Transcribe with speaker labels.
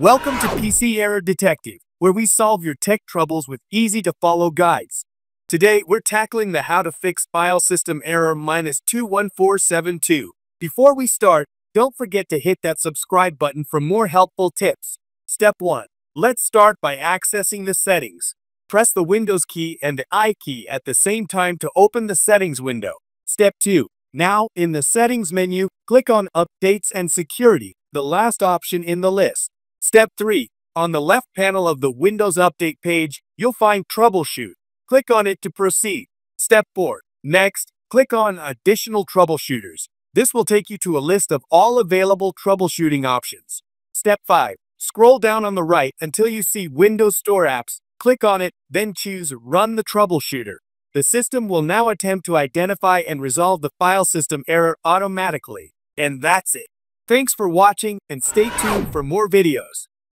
Speaker 1: Welcome to PC Error Detective, where we solve your tech troubles with easy-to-follow guides. Today, we're tackling the how to fix file system error minus 21472. Before we start, don't forget to hit that subscribe button for more helpful tips. Step 1. Let's start by accessing the settings. Press the Windows key and the I key at the same time to open the settings window. Step 2. Now, in the settings menu, click on Updates and Security, the last option in the list. Step 3. On the left panel of the Windows Update page, you'll find Troubleshoot. Click on it to proceed. Step 4. Next, click on Additional Troubleshooters. This will take you to a list of all available troubleshooting options. Step 5. Scroll down on the right until you see Windows Store Apps. Click on it, then choose Run the Troubleshooter. The system will now attempt to identify and resolve the file system error automatically. And that's it. Thanks for watching and stay tuned for more videos.